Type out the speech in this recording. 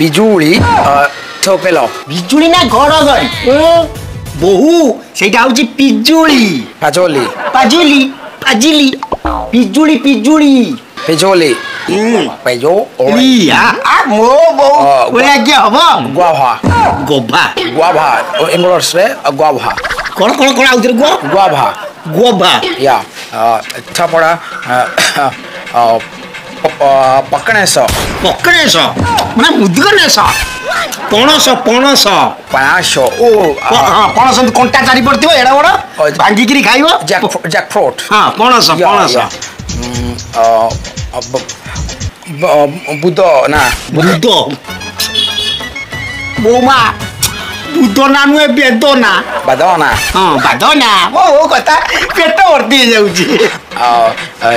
বিজুলী থকেল বিজুলী না ঘৰ গৈ বহু সেইটা হ'ল যে পিজুলী পাজলি পাজলি পাজলি পিজুলি পিজুলী পিজুলী থাপৰা పక్కనేసా పక్కనేసా మనం ముద్దుగానేసా ପଣସ ପଣସ ପାଶ ଓ ପଣସ କଣ୍ଟା ଚାରି ପଡ଼ିଥିବ ଏଇଟା ବଡ଼ ଭାଙ୍ଗିକିରି ଖାଇବ ଜ୍ୟାକ୍ ଫ୍ରୁଟ୍ ହଁ ପଣସ ପଣସ ବୁଦ ନା ବୁଦ ବୋମା ବୁଦନା ନୁହେଁ ବେଦନା ବାଦନା ହଁ ବାଦନା ମୋ କଥା ପେଟ ଭର୍ତ୍ତି ହେଇଯାଉଛି